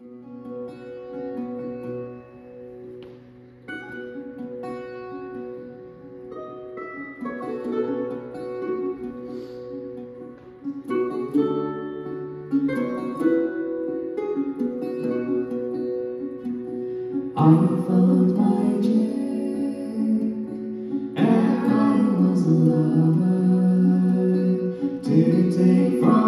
I followed my dream, and I was a lover, to take from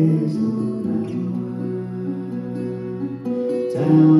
Is the right one. Down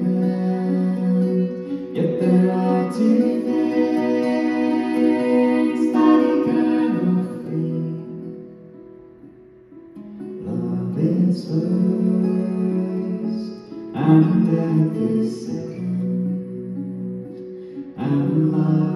you